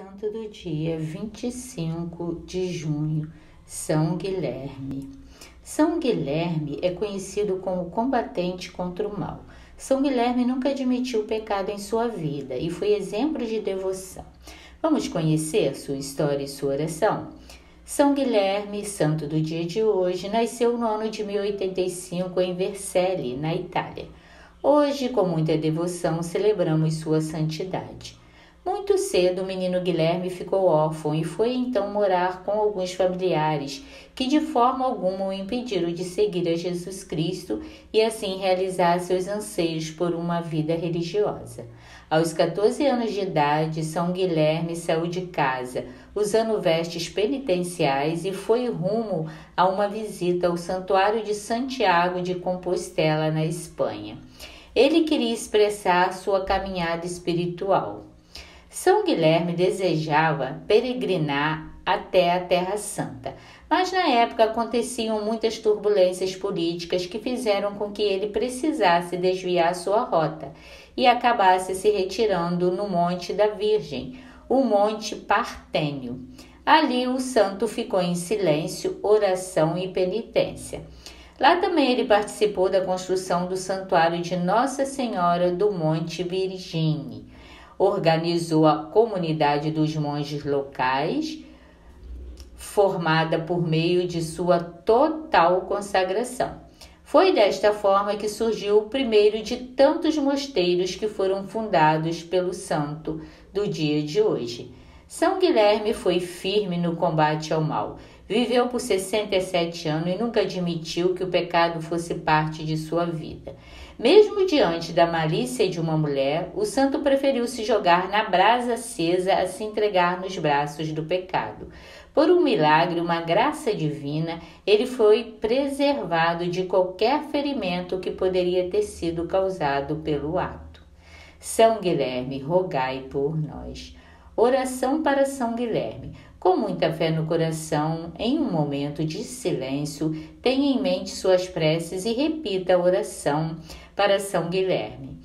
Santo do dia 25 de junho, São Guilherme. São Guilherme é conhecido como combatente contra o mal. São Guilherme nunca admitiu pecado em sua vida e foi exemplo de devoção. Vamos conhecer sua história e sua oração? São Guilherme, santo do dia de hoje, nasceu no ano de 1085 em Vercelli, na Itália. Hoje, com muita devoção, celebramos sua santidade. Muito cedo, o menino Guilherme ficou órfão e foi então morar com alguns familiares que de forma alguma o impediram de seguir a Jesus Cristo e assim realizar seus anseios por uma vida religiosa. Aos 14 anos de idade, São Guilherme saiu de casa, usando vestes penitenciais e foi rumo a uma visita ao Santuário de Santiago de Compostela, na Espanha. Ele queria expressar sua caminhada espiritual. São Guilherme desejava peregrinar até a Terra Santa, mas na época aconteciam muitas turbulências políticas que fizeram com que ele precisasse desviar sua rota e acabasse se retirando no Monte da Virgem, o Monte Partênio. Ali o santo ficou em silêncio, oração e penitência. Lá também ele participou da construção do santuário de Nossa Senhora do Monte Virgine organizou a comunidade dos monges locais, formada por meio de sua total consagração. Foi desta forma que surgiu o primeiro de tantos mosteiros que foram fundados pelo santo do dia de hoje. São Guilherme foi firme no combate ao mal. Viveu por 67 anos e nunca admitiu que o pecado fosse parte de sua vida. Mesmo diante da malícia de uma mulher, o santo preferiu se jogar na brasa acesa a se entregar nos braços do pecado. Por um milagre, uma graça divina, ele foi preservado de qualquer ferimento que poderia ter sido causado pelo ato. São Guilherme, rogai por nós. Oração para São Guilherme. Com muita fé no coração, em um momento de silêncio, tenha em mente suas preces e repita a oração para São Guilherme.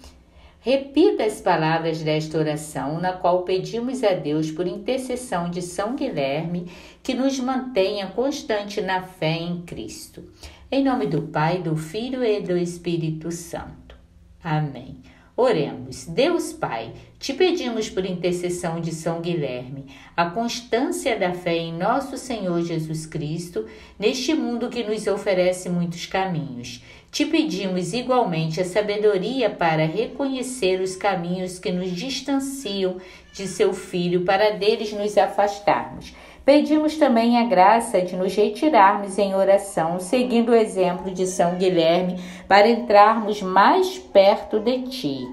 Repita as palavras desta oração, na qual pedimos a Deus, por intercessão de São Guilherme, que nos mantenha constante na fé em Cristo. Em nome do Pai, do Filho e do Espírito Santo. Amém. Oremos. Deus Pai, te pedimos por intercessão de São Guilherme a constância da fé em nosso Senhor Jesus Cristo, neste mundo que nos oferece muitos caminhos. Te pedimos igualmente a sabedoria para reconhecer os caminhos que nos distanciam de seu Filho, para deles nos afastarmos. Pedimos também a graça de nos retirarmos em oração, seguindo o exemplo de São Guilherme, para entrarmos mais perto de Ti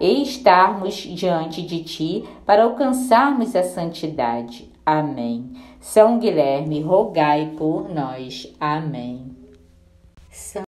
e estarmos diante de Ti para alcançarmos a santidade. Amém. São Guilherme, rogai por nós. Amém.